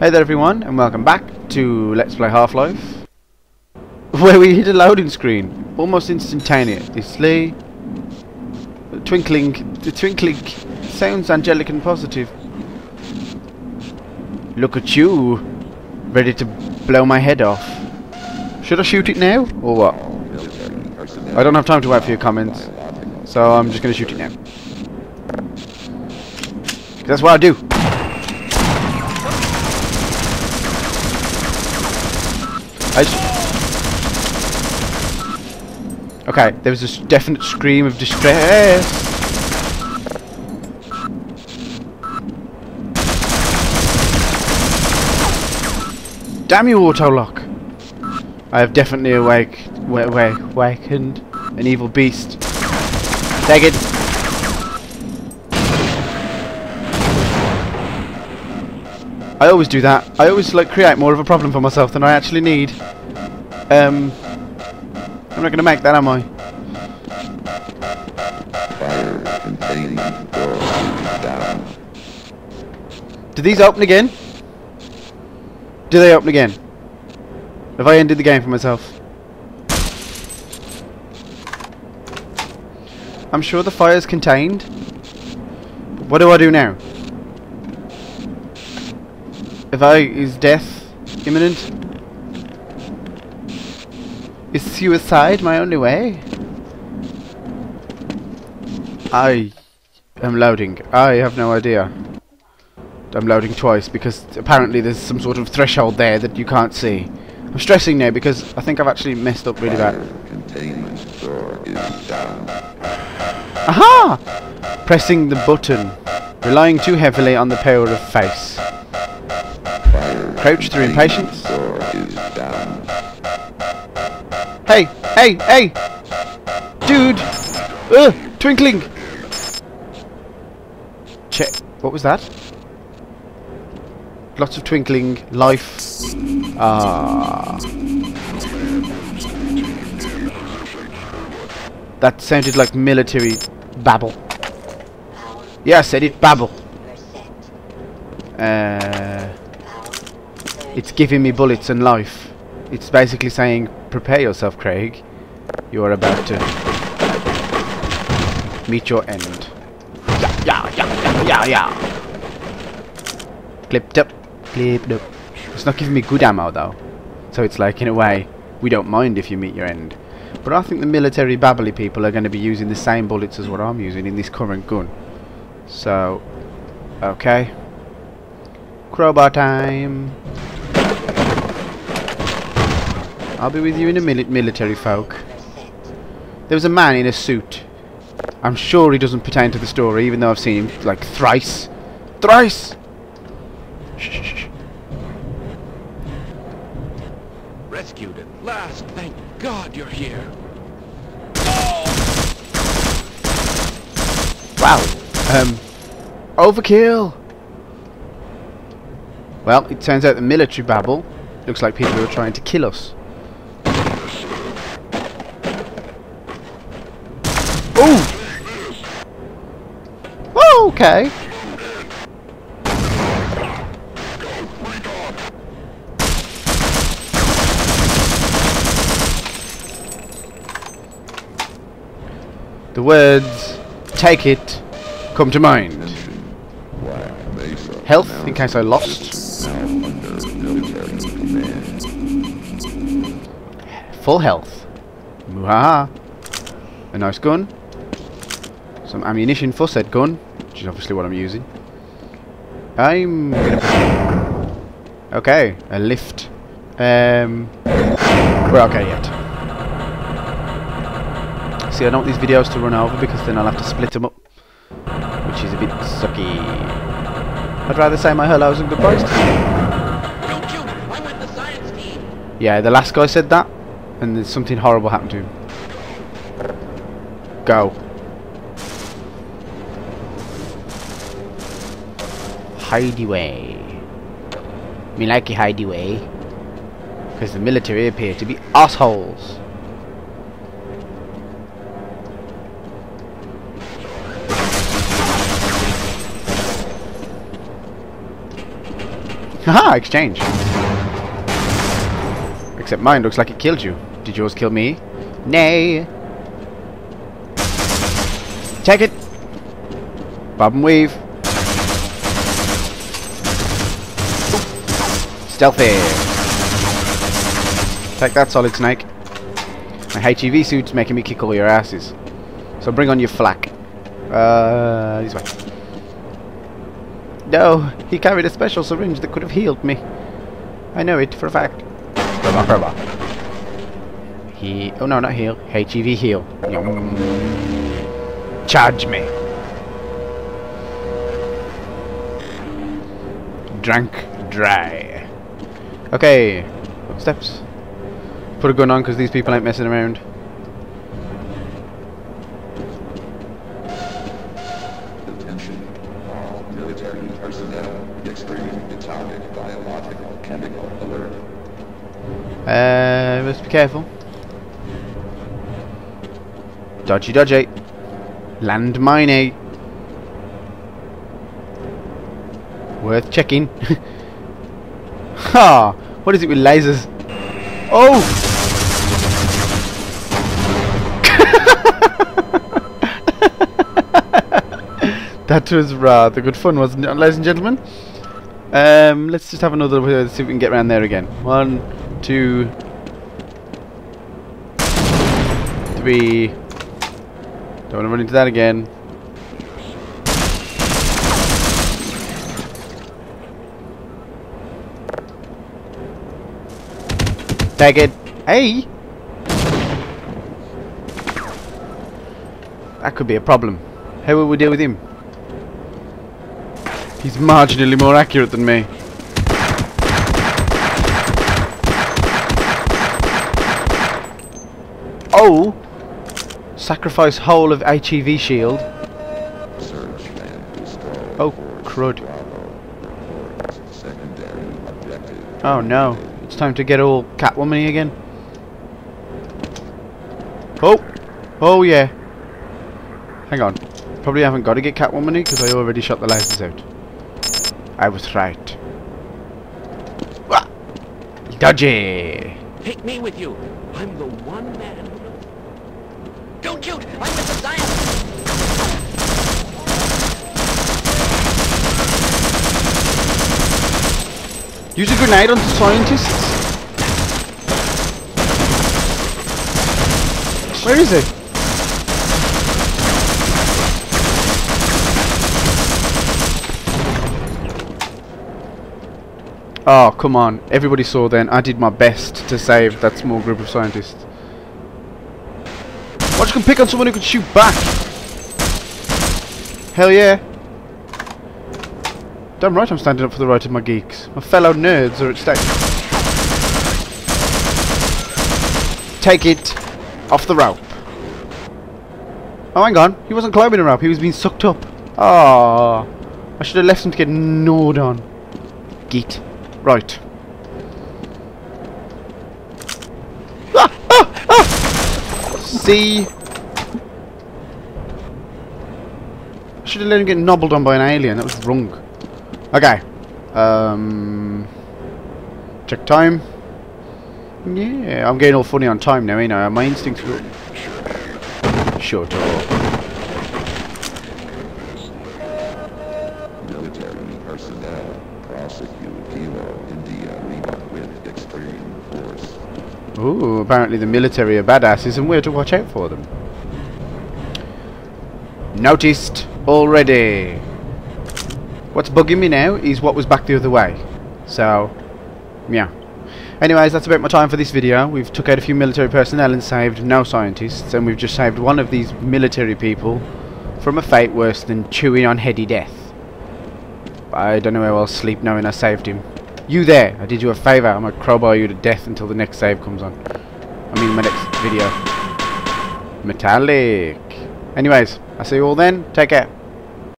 Hey there everyone and welcome back to Let's Play Half-Life where we hit a loading screen almost instantaneously. The twinkling the twinkling sounds angelic and positive. Look at you ready to blow my head off. Should I shoot it now or what? I don't have time to wait for your comments so I'm just gonna shoot it now. That's what I do I. Okay, there was a definite scream of distress. Damn you, auto-lock! I have definitely awake, awakened an evil beast. Take it! I always do that. I always like create more of a problem for myself than I actually need. Um, I'm not going to make that, am I? Do these open again? Do they open again? Have I ended the game for myself? I'm sure the fire's contained. What do I do now? If I is death imminent? Is suicide my only way? I am loading. I have no idea. I'm loading twice because apparently there's some sort of threshold there that you can't see. I'm stressing now because I think I've actually messed up really bad. Aha! Pressing the button. Relying too heavily on the power of face. Crouch through impatience. Hey, hey, hey! Dude! Ugh! Twinkling! Check. What was that? Lots of twinkling. Life. Ah. That sounded like military babble. Yeah, I said it. Babble. Uh... It's giving me bullets and life. It's basically saying, prepare yourself, Craig. You are about to meet your end. Yeah, yeah, yeah, yeah, yeah. Clipped up, clipped up. It's not giving me good ammo though. So it's like, in a way, we don't mind if you meet your end. But I think the military babbly people are going to be using the same bullets as what I'm using in this current gun. So, okay. Crowbar time. I'll be with you in a minute, military folk. There was a man in a suit. I'm sure he doesn't pertain to the story, even though I've seen him, like, thrice. Thrice! Shh, shh, shh. Rescued at last. Thank God you're here. Wow. Um, overkill! Well, it turns out the military babble looks like people are trying to kill us. Oh, okay. The words, take it, come to mind. Health, in case I lost. Full health. Muhaha. A nice gun. Some ammunition for said gun, which is obviously what I'm using. I'm gonna... Okay, a lift. Um, we're okay yet. See, I don't want these videos to run over because then I'll have to split them up, which is a bit sucky. I'd rather say my hellos and goodbyes to you. Don't kill me. I'm with the science. Yeah, the last guy said that, and then something horrible happened to him. Go. Hideaway. Your hideaway. Because the military appear to be assholes. Haha, exchange. Except mine looks like it killed you. Did yours kill me? Nay. Take it. Bob and weave. Stealthy. Take that, Solid Snake. My HEV suit's making me kick all your asses. So bring on your flak. Uh, this way. No, he carried a special syringe that could have healed me. I know it for a fact. Rubber, rubber. He. Oh no, not heal. HEV heal. Charge me. Drunk dry. Okay. Steps. Put a gun on because these people ain't messing around. Attention, all military personnel, extreme atomic, biological, chemical alert. Uh, must be careful. Dodgy, dodgy. Land miney. Worth checking. ha! What is it with lasers? Oh! that was rather good fun, wasn't it, ladies and gentlemen? Um, let's just have another see if we can get around there again. One, two, three. Don't want to run into that again. Take it. Hey! That could be a problem. How will we deal with him? He's marginally more accurate than me. Oh! Sacrifice whole of HEV shield. Oh, Search and destroy. Oh, crud. Bravo. Report secondary objective. Oh no. It's time to get all Catwoman again. Oh! Oh yeah. Hang on. Probably haven't got to get Catwoman because I already shot the lasers out. I was right. Wah! Dodgy! Take me with you. I'm the one man. Don't shoot! Use a grenade on the scientists. Where is it? Oh, come on. Everybody saw then. I did my best to save that small group of scientists. Watch you can pick on someone who can shoot back. Hell yeah. Damn right I'm standing up for the right of my geeks. My fellow nerds are at stake. Take it off the rope. Oh, hang on. He wasn't climbing a rope. He was being sucked up. Ah, I should have left him to get gnawed on. Geet. Right. Ah, ah, ah. See? I should have let him get nobbled on by an alien. That was wrong. Okay. Um. Check time. Yeah, I'm getting all funny on time now, ain't I? My instincts were. Shut up. Military personnel, prosecute Kilo, India, Lima with extreme force. Ooh, apparently the military are badasses and we're to watch out for them. Noticed already. What's bugging me now is what was back the other way. So, yeah. Anyways, that's about my time for this video. We've took out a few military personnel and saved no scientists, and we've just saved one of these military people from a fate worse than chewing on heady death. I don't know how I'll sleep knowing I saved him. You there! I did you a favour. I'm gonna crowbar you to death until the next save comes on. I mean, my next video. Metallic. Anyways, I'll see you all then. Take care.